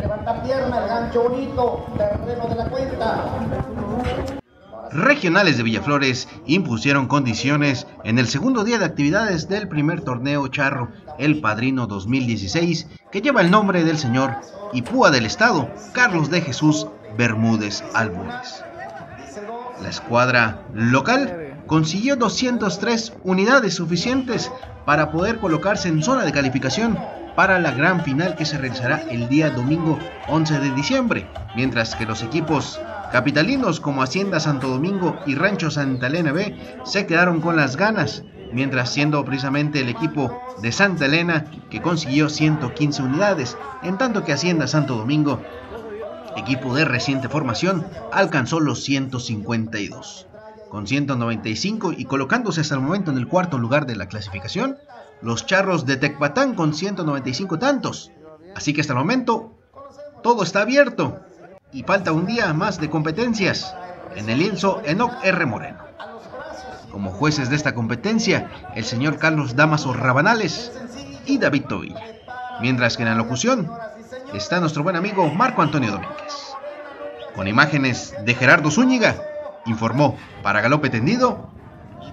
Levanta pierna, el gancho bonito, terreno de la cuenta. Regionales de Villaflores impusieron condiciones en el segundo día de actividades del primer torneo charro, el Padrino 2016, que lleva el nombre del señor y púa del Estado, Carlos de Jesús Bermúdez Álvarez. La escuadra local consiguió 203 unidades suficientes para poder colocarse en zona de calificación para la gran final que se realizará el día domingo 11 de diciembre, mientras que los equipos capitalinos como Hacienda Santo Domingo y Rancho Santa Elena B se quedaron con las ganas, mientras siendo precisamente el equipo de Santa Elena que consiguió 115 unidades, en tanto que Hacienda Santo Domingo, equipo de reciente formación, alcanzó los 152. Con 195 y colocándose hasta el momento en el cuarto lugar de la clasificación, los charros de Tecpatán con 195 tantos. Así que hasta el momento todo está abierto y falta un día más de competencias en el lienzo Enoc R. Moreno. Como jueces de esta competencia, el señor Carlos Damaso Rabanales y David Tovilla. Mientras que en la locución está nuestro buen amigo Marco Antonio Domínguez. Con imágenes de Gerardo Zúñiga, informó para Galope Tendido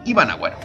Iván Agüero.